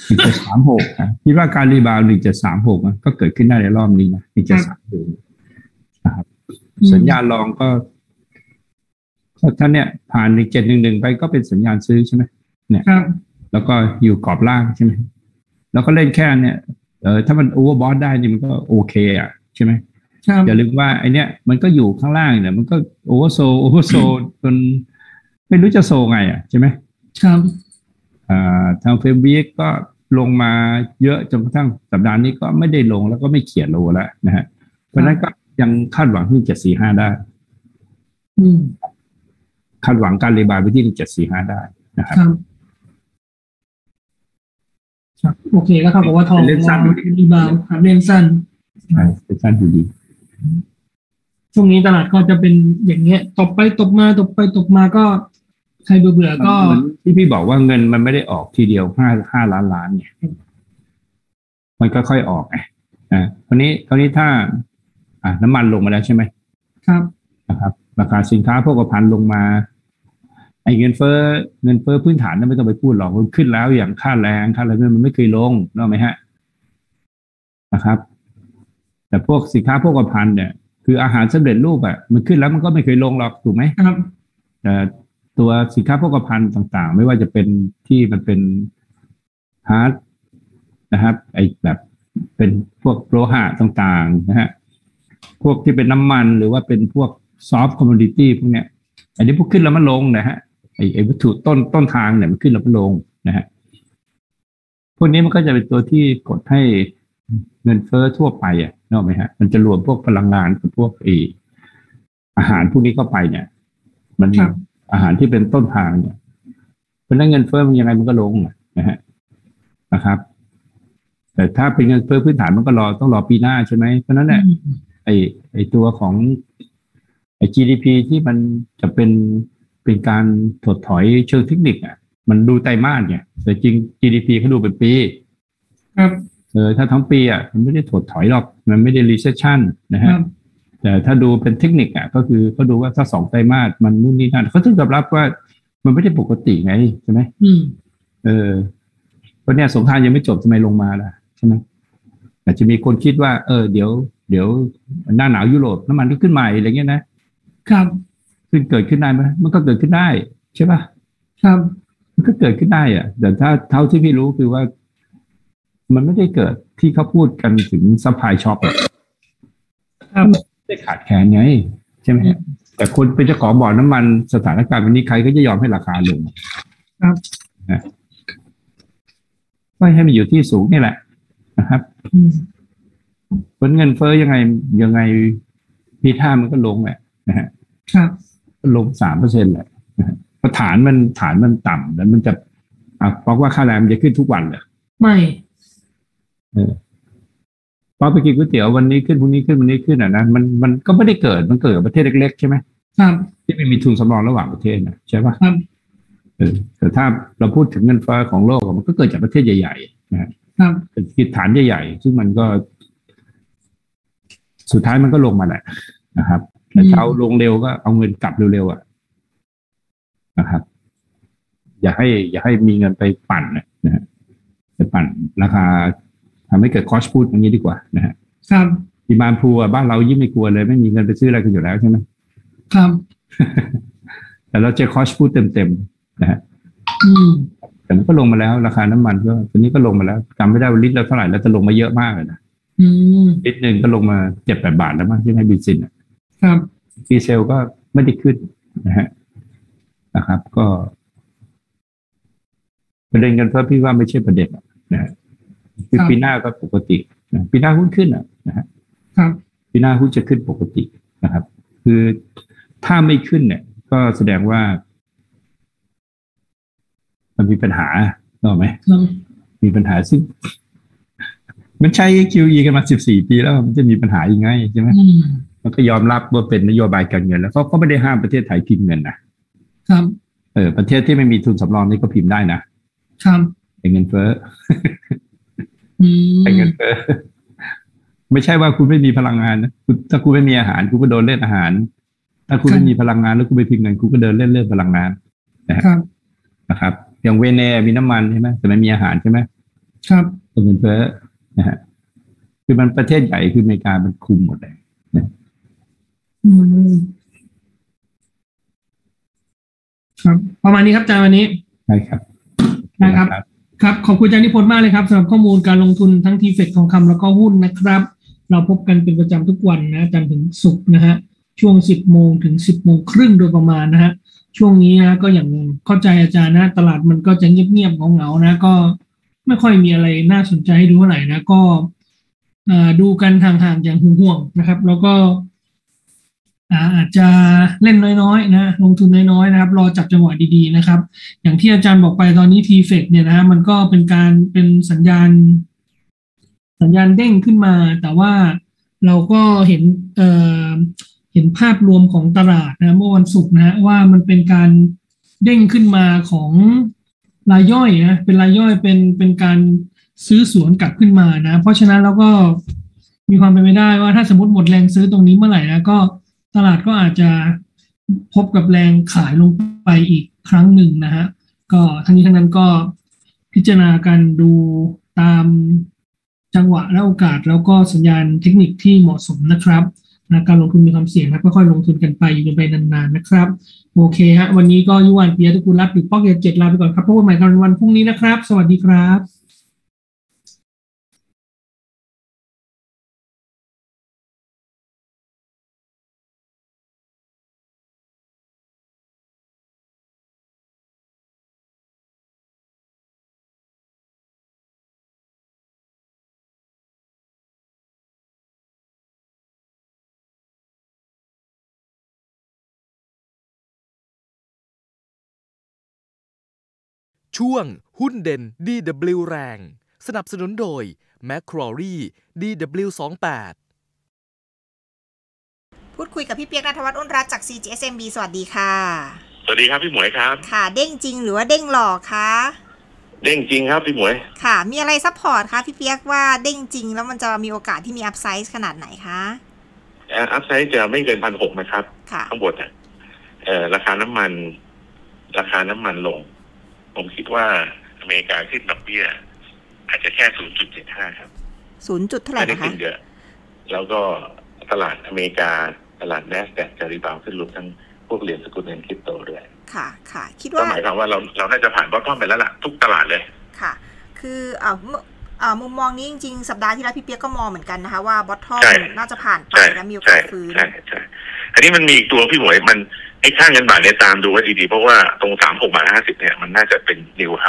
หนึ่งเจ็ดสามหกนะคิดว่าการรีบาวหนึ่งเจ็ดสามหกก็เกิดขึ้นได้ในรอบนี้นะหนึ่งเจ็ดสามหกนะครับอืมสัญญาณรองก็ ถ้าท่านเนี่ยผ่านหนึ่งเจ็ดหนึ่งหนึ่งไปก็เป็นสัญญาณซื้อใช่ไหมครับ แล้วก็อยู่กรอบล่างใช่ไหมแล้วก็เล่นแค่เนี่ยเออถ้ามัน overbought ได้นี่มันก็โอเคอะใช่ไหมครับอย่าลืมว่าไอเนี้ยมันก็อยู่ข้างล่างเนี่ยมันก็โอเวอร์โซโอเวอร์โซจนไม่รู้จะโซไงอะใช่ไหมครับอ่าทาง frame week ก็ลงมาเยอะจนกระทั่งสัปดาห์นี้ก็ไม่ได้ลงแล้วก็ไม่เขียน low แล้วนะฮะเพราะฉะนั้นก็ยังคาดหวังที่เจ็ดสี่ห้าได้อืม คาดหวังการ rebound ไปที่เจ็ดสี่ห้าได้นะครับครับครับโอเคก็เท่ากับว่าทองเล่นสั้น rebound ครับเล่นสั้นใช่เป็นสั้นอยู่ดีช่วงนี้ตลาดก็จะเป็นอย่างเงี้ยตบไปตบมาตบไปตบมาก็ใครเบื่อๆก็เหมือนที่พี่บอกว่าเงินมันไม่ได้ออกทีเดียวห้าห้าล้านล้านเนี่ยมันก็ค่อยออกไงอ่าคราวนี้คราวนี้ถ้า อ่าน้ำมันลงมาแล้วใช่ไหมครับนะครับ ราคาสินค้าโภคภัณฑ์ลงมา ไอ้เงินเฟ้อเงินเฟ้อพื้นฐานนั้นไม่ต้องไปพูดหรอกมันขึ้นแล้วอย่างค่าแรงค่าอะไรมันไม่เคยลงนกออกไหมฮะนะครับ แต่พวกสินค้าโภคภัณฑ์เนี่ยคืออาหารสำเร็จรูปอะมันขึ้นแล้วมันก็ไม่เคยลงหรอกถูกไหมครับแต่ตัวสินค้าโภคภัณฑ์ต่าง ๆ ไม่ว่าจะเป็นที่มันเป็นฮาร์ดนะครับ ไอแบบเป็นพวกโลหะต่างๆนะฮะพวกที่เป็นน้ำมันหรือว่าเป็นพวก soft commodity พวกเนี้ยอันนี้พวกขึ้นแล้วมันลงนะฮะ ไอไอวัตถุต้นต้นทางเนี่ยมันขึ้นแล้วมันลงนะฮะพวกนี้มันก็จะเป็นตัวที่กดให้เงินเฟ้อทั่วไปอะนึกออกไหมฮะมันจะรวมพวกพลังงานกับพวกไออาหารพวกนี้เข้าไปเนี่ย มันครับอาหารที่เป็นต้นทางเนี่ยเพราะฉะนั้นเงินเฟ้อมันยังไงมันก็ลงอะนะฮะนะครับ แต่ถ้าเป็นเงินเฟ้อพื้นฐานมันก็รอต้องรอปีหน้าใช่ไหมเพราะฉะนั้นเนี่ยไอไอตัวของไอ GDP ที่มันจะเป็น เป็นการถดถอยเชิงเทคนิคอะมันดูไตรมาสเนี่ยแต่จริง GDP เขาดูเป็นปี ครับเออถ้าทั้งปีอะมันไม่ได้ถดถอยหรอก มันไม่ได้ recession นะคฮะรับแต่ถ้าดูเป็นเทคนิคอะก็คือเขาดูว่าถ้าสองไตรมาสมันนู่นนี่นั่นเขาถึงยอมรับว่ามันไม่ได้ปกติไงใช่ไหมอืมเออเพราะเนี่ยสงครามยังไม่จบทำไมลงมาล่ะใช่ไหมอาจจะมีคนคิดว่า เออ เดี๋ยว เดี๋ยวหน้าหนาวยุโรปน้ำมันก็ขึ้นใหม่อะไรเงี้ยนะครับ ขึ้นเกิดขึ้นได้ไหมมันก็เกิดขึ้นได้ ใช่ป่ะครับ มันก็เกิดขึ้นได้อะแต่ถ้าเท่าที่พี่รู้คือว่า มันไม่ได้เกิดที่เขาพูดกันถึง supply shock อะครับไม่ได้ขาดแคลนไงใช่ไหมฮะแต่คนเป็นเจ้าของบ่อน้ำมันสถานการณ์วันนี้ใครก็จะยอมให้ราคาลงครับนะก็ให้มันอยู่ที่สูงนี่แหละนะครับอืมผลเงินเฟ้อยังไงยังไงพีท่ามันก็ลงแหละนะฮะครับก็ ลงสามเปอร์เซ็นต์แหละนะฮะเพราะฐานมันฐานมันต่ำแล้วมันจะอะบอกว่าค่าแรงมันจะขึ้นทุกวันเลยไม่พอไปกินก๋วยเตี๋ยววันนี้ขึ้นพรุ่งนี้ขึ้นวันนี้ขึ้นอะนะมันมันก็ไม่ได้เกิดมันเกิดกับประเทศเล็กๆใช่ไหมครับที่ไม่มีทุนสำรองระหว่างประเทศนะใช่ปะครับเออแต่ถ้าเราพูดถึงเงินเฟ้อของโลกอะมันก็เกิดจากประเทศใหญ่ๆนะฮะครับเศรษฐกิจฐานใหญ่ๆซึ่งมันก็ สุดท้ายมันก็ลงมาแหละนะครับ แต่ถ้าเอาลงเร็วก็เอาเงินกลับเร็วๆอะนะครับ อย่าให้ อย่าให้มีเงินไปปั่นนะนะฮะปั่นราคาทำให้เกิดคอสพูดอย่างนี้ดีกว่านะฮะครับดีมานพูบ้านเรายิ่งไม่กลัวเลย ไม่มีเงินไปซื้ออะไรกันอยู่แล้วใช่ไหมครับ แต่เราเจอคอสพูดเต็มๆนะฮะอืมแต่มันก็ลงมาแล้วราคาน้ำมันก็ตอนนี้ก็ลงมาแล้วจำไม่ได้ว่าลิตรละเท่าไหร่แล้วแต่ลงมาเยอะมากเลยนะอืมลิตรหนึ่งก็ลงมาเจ็ดแปดบาทแล้วมั้งที่ให้บีซินอะ ครับดีเซลก็ไม่ได้ขึ้นนะฮะนะครับ ก็ประเด็นกันเพราะพี่ว่าไม่ใช่ประเด็นหรอกนะฮะคือครับปีหน้าก็ปกตินะปีหน้าหุ้นขึ้นอะนะฮะครับปีหน้าหุ้นจะขึ้นปกตินะครับ คือถ้าไม่ขึ้นเนี่ย ก็แสดงว่า มันมีปัญหาถูกไหมครับมีปัญหาซึ่งมันใช้ QE กันมาสิบสี่ปีแล้วมันจะมีปัญหายังไงใช่ไหมอื มมันก็ยอมรับว่าเป็นนโยบายการเงิน แล้วเขาก็ไม่ได้ห้ามประเทศไทยพิมพ์เงินนะครับเออประเทศที่ไม่มีทุนสำรองนี่ก็พิมพ์ได้นะครับเป็นเงินเฟ้ออืมเป็นเงินเฟ้อไม่ใช่ว่าคุณไม่มีพลังงานนะคุณถ้าคุณไม่มีอาหารคุณก็โดนเล่นอาหาร ถ้าคุณไม่มีพลังงานแล้วคุณไปพิมพ์เงินคุณก็เดินเล่นเรื่องพลังงานครับนะครับ อย่างเวเนมีน้ำมันใช่ไหมแต่ไม่มีอาหารใช่ไหมครับเป็นเงินเฟ้อนะฮะคือมันประเทศใหญ่คืออเมริกามันคุมหมดเลยอืม ครับ ประมาณนี้ครับอาจารย์วันนี้ใช่ครับได้ครับ ครับ ขอบคุณอาจารย์นิพนธ์มากเลยครับสำหรับข้อมูลการลงทุนทั้งทีเฟกทองคำแล้วก็หุ้นนะครับ เราพบกันเป็นประจำทุกวันนะจันทร์ถึงศุกร์นะฮะช่วง10โมงถึง10โมงครึ่งโดยประมาณนะฮะช่วงนี้นะก็อย่างเข้าใจอาจารย์นะตลาดมันก็จะเงียบๆเหงาๆนะก็ไม่ค่อยมีอะไรน่าสนใจให้ดูเท่าไหร่นะก็เอ่อดูกันห่างๆอย่างห่วงๆนะครับ แล้วก็ อาจจะเล่นน้อยๆนะลงทุนน้อยๆนะครับ รอจับจังหวะดีๆนะครับ อย่างที่อาจารย์บอกไปตอนนี้ t f e c เนี่ยนะมันก็เป็นการเป็นสัญญาณ สัญญาณเด้งขึ้นมา แต่ว่าเราก็เห็นเอ่อเห็นภาพรวมของตลาดนะเมื่อวันศุกร์นะว่ามันเป็นการเด้งขึ้นมาของรายย่อยนะเป็นรายย่อยเป็นเป็นการซื้อสวนกลับขึ้นมานะ เพราะฉะนั้นเราก็มีความเป็นไปได้ว่าถ้าสมมติหมดแรงซื้อตรงนี้เมื่อไหร่นะก็ ตลาดก็อาจจะพบกับแรงขายลงไปอีกครั้งหนึ่งนะฮะก็ทั้งนี้ทั้งนั้นก็พิจารณาการดูตามจังหวะและโอกาสแล้วก็สัญญาณเทคนิคที่เหมาะสมนะครับนะการลงทุนมีความเสี่ยงนะค่อยๆลงทุนกันไปอยู่กันไปนานๆนะครับ โอเคฮะวันนี้ก็ยุวันเปียทุกุลรัตน์หรือป๊อกเกตเจ็ดลาไปก่อนครับพบกันใหม่กันวันพรุ่งนี้นะครับ สวัสดีครับ ช่วงหุ้นเด่น DW แรง สนับสนุนโดย m c q u a r i e DW28 พูดคุยกับพี่เปียกนัทวัฒน์อ้นรัตน์จาก CGS-CIMB สวัสดีค่ะ สวัสดีครับพี่หมวยครับ ค่ะ เด้งจริงหรือว่าเด้งหลอกคะ เด้งจริงครับพี่หมวย ค่ะ มีอะไร support คะพี่เปียกว่าเด้งจริงแล้วมันจะมีโอกาสที่มี upside ขนาดไหนคะ upside จะไม่เกินพันหกนะครับค่ะข้างบนอะเอ่อราคาน้ำมัน ราคาน้ำมันลง ผมคิดว่าอเมริกาขึ้นดอกเบี้ย อาจจะแค่ศูนย์จุดเจ็ดห้าครับศูนย์จุดเท่าไหร่ไม่ได้นะคะ ขึ้นเยอะ แล้วก็ตลาดอเมริกาตลาด n a s d a q จะรีบาวด์ขึ้นรวมทั้งพวกเหรียญสกุลเงินคริปโตด้วยค่ะ ค่ะ คิดก็ว่า หมายความว่าเราเราน่าจะผ่าน bottom ไปแล้วล่ะ ทุกตลาดเลย ค่ะ คืออ่าเมื่ออ่ามุมมองนี้จริงๆ สัปดาห์ที่แล้วพี่เปียกก็มองเหมือนกันนะคะ ว่า bottom ใช่ น่าจะผ่านไปใช่และมีโอใช่กาสฟื้น ใช่ ใช่ใช่อันนี้มันมีอีกตัวพี่หมวยมัน ไอ้ค่าเงินบาทเนี่ยตามดูไว้ดีๆ เพราะว่าตรงสามหกบาทห้าสิบเนี่ยมันน่าจะเป็น new high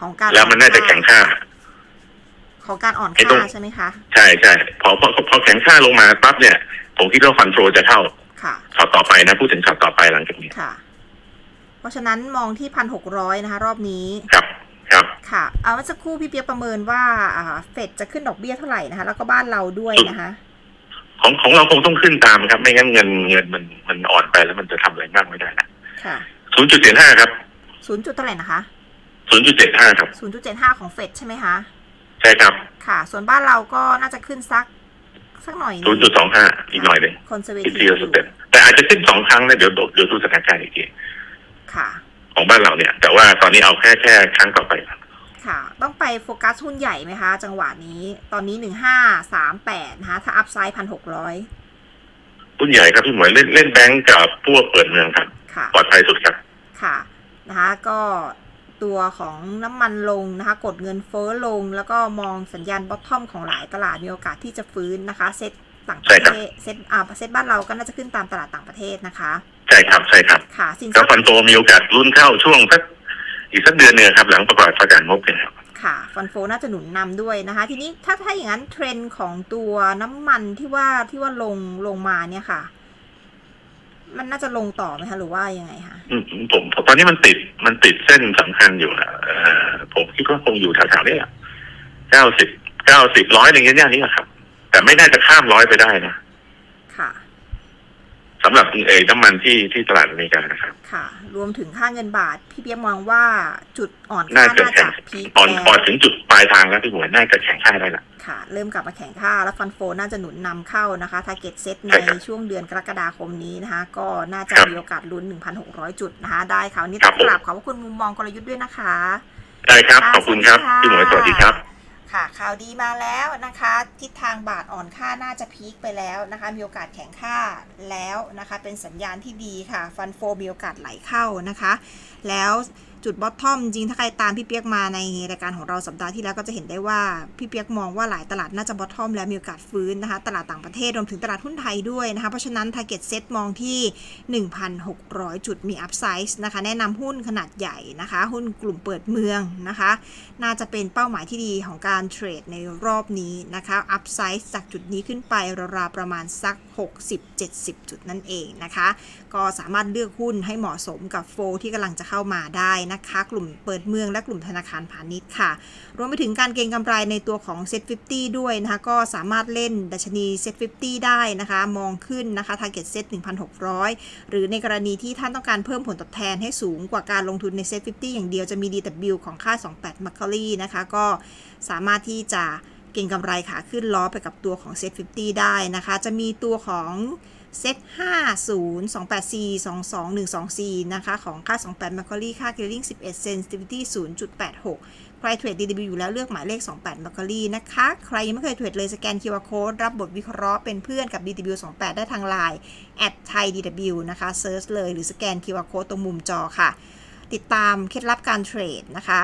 ของการแล้วมันน่าจะแข็งค่า ของการอ่อนค่าใช่ไหมคะ ไอ้ตรง ใช่ใช่พอพอพอแข็งค่าลงมาปั๊บเนี่ย ผมคิดว่า fund flow จะเข้าค่ะช็อตต่อไปนะ พูดถึงช็อตต่อไปหลังจากนี้ค่ะ เพราะฉะนั้นมองที่พันหกร้อยนะคะ รอบนี้ครับครับค่ะ เอาเมื่อสักครู่พี่เปียกประเมินว่าอ่าเฟดจะขึ้นดอกเบี้ยเท่าไหร่นะคะ แล้วก็บ้านเราด้วยนะคะ ของของเราคงต้องขึ้นตามครับ ไม่งั้นเงินเงินมันมันอ่อนไปแล้วมันจะทำอะไรมากไม่ได้นะค่ะศูนย์จุดเจ็ดห้าครับศูนย์จุดเท่าไหร่นะคะศูนย์จุดเจ็ดห้าครับศูนย์จุดเจ็ดห้าของเฟดใช่ไหมคะใช่ครับ ค่ะ ส่วนบ้านเราก็น่าจะขึ้นสักสักหน่อยศูนย์จุดสองห้าอีกหน่อยหนึ่ง conservative อีกทีทีละ step แต่อาจจะขึ้นสองครั้งนะเดี๋ยวเดี๋ยวดูสถานการณ์อีกทีค่ะ ของบ้านเราเนี่ย แต่ว่าตอนนี้เอาแค่แค่ครั้งต่อไปก่อน ค่ะ ต้องไปโฟกัสหุ้นใหญ่ไหมคะ จังหวะนี้ ตอนนี้หนึ่งห้าสามแปดนะคะ ถ้า upside พันหกร้อยหุ้นใหญ่ครับพี่หมวยเล่นเล่นแบงก์กับพวกเปิดเมืองครับค่ะปลอดภัยสุดครับ ค่ะ นะคะ ก็ตัวของน้ำมันลงนะคะ กดเงินเฟ้อลง แล้วก็มองสัญญาณ bottom ของหลายตลาดมีโอกาสที่จะฟื้นนะคะ เซ็ตต่างประเทศ ใช่ครัเทบศเซ็ตอ่าเซ็ตบ้านเราก็น่าจะขึ้นตามตลาดต่างประเทศนะคะ ใช่ครับ ใช่ครับ ค่ะ สินทรัพย์ ก็ fund flowมีโอกาสลุ้นเข้าช่วงสัก อีกสักเดือนหนึ่งครับหลังประกาศประกาศงบเนี่ยครับค่ะฟันโฟน่าจะหนุนนำด้วยนะคะ ทีนี้ถ้าถ้าอย่างนั้นเทรนด์ของตัวน้ำมันที่ว่าที่ว่าลงลงมาเนี่ยค่ะ มันน่าจะลงต่อไหมคะหรือว่ายังไงคะอืมผมผมตอนนี้มันติดมันติดเส้นสำคัญอยู่อะเอ่อผมคิดว่าคงอยู่แถวๆนี้เก้าสิบเก้าสิบร้อยอะไรเงี้ยเนี่ยนี่แหละครับ แต่ไม่น่าจะข้ามร้อยไปได้นะค่ะ สำหรับเออน้ำมันที่ที่ตลาดอเมริกานะครับ ค่ะ รวมถึงค่าเงินบาท พี่เปียกมองว่าจุดอ่อนน่าค่าจะน่าแข็จะงพีคอ่อนแล้วอ่อนถึงจุดปลายทางแล้วพี่หมวยน่าจะแข็งค่าได้ละค่ะ เริ่มกลับมาแข่งค่าแล้วฟันโฟน่าจะหนุนนำเข้านะคะทาร์เก็ตเซตในใช่ครับช่วงเดือนกรกฎาคมนี้นะคะ ก็น่าจะครับมีโอกาสลุ้น 1,600 จุดนะคะ ได้ค่ะวันนี้ครัต้อบงกราบผมขอบพระคุณมุมมองกลยุทธ์ด้วยนะคะ ได้ครับ ขอบคุณครับ พี่หมวยสวัสดีครับ ค่ะข่าวดีมาแล้วนะคะ ทิศทางบาทอ่อนค่าน่าจะพีคไปแล้วนะคะ มีโอกาสแข็งค่าแล้วนะคะ เป็นสัญญาณที่ดีค่ะ fund flow มีโอกาสไหลเข้านะคะ แล้ว จุด bottom จริงถ้าใครตามพี่เปียกมาในรายการของเราสัปดาห์ที่แล้วก็จะเห็นได้ว่าพี่เปียกมองว่าหลายตลาดน่าจะ bottom แล้วมีโอกาสฟื้นนะคะ ตลาดต่างประเทศรวมถึงตลาดหุ้นไทยด้วยนะคะ เพราะฉะนั้น target SET มองที่ 1,600 จุดมี upside นะคะ แนะนำหุ้นขนาดใหญ่นะคะ หุ้นกลุ่มเปิดเมืองนะคะ น่าจะเป็นเป้าหมายที่ดีของการเทรดในรอบนี้นะคะ upside จากจุดนี้ขึ้นไปราวๆประมาณสัก 60-70 จุดนั่นเองนะคะ ก็สามารถเลือกหุ้นให้เหมาะสมกับโฟลที่กำลังจะเข้ามาได้นะคะ กลุ่มเปิดเมืองและกลุ่มธนาคารพาณิชย์ค่ะ รวมไปถึงการเก็งกำไรในตัวของ Set 50 ด้วยนะคะ ก็สามารถเล่นดัชนี Set 50 ได้นะคะ มองขึ้นนะคะ Target Set 1,600 หรือในกรณีที่ท่านต้องการเพิ่มผลตอบแทนให้สูงกว่าการลงทุนใน Set 50 อย่างเดียวจะมี DW ของค่า 28 m a c q u a r i e นะคะ ก็สามารถที่จะเก็งกำไรขาขึ้นล้อไปกับตัวของ SET50 ได้นะคะ จะมีตัวของ SET50 284 22 124นะคะของค่า 28 m a c q u a r i e ค่า Gearing 11 Sensitivity 0.86 ใครเทรด DW อยู่แล้วเลือกหมายเลข 28 m a c q u a r i e นะคะ ใครยังไม่เคยเทรดเลยสแกน QR Code รับบทวิเคราะห์เป็นเพื่อนกับ DW 28 ได้ทาง Line @ThaiDW นะคะ search เลยหรือสแกน QR Code ตรงมุมจอค่ะ ติดตามเคล็ดลับการเทรดนะคะ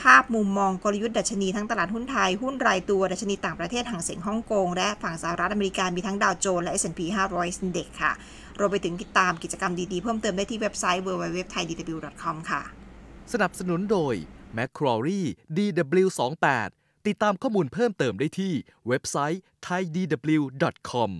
ภาพมุมมองกลยุทธ์ดัชนีทั้งตลาดหุ้นไทย หุ้นรายตัว ดัชนีต่างประเทศห่างเสียงฮ่องกง และฝั่งสหรัฐอเมริกา มีทั้งดาวโจนส์และ S&P 500 Index ค่ะ รวมไปถึงติดตามกิจกรรมดี ๆ เพิ่มเติมได้ที่เว็บไซต์ www.thaidw.com ค่ะ สนับสนุนโดย Macquarie DW28 ติดตามข้อมูลเพิ่มเติมได้ที่เว็บไซต์ thaidw.com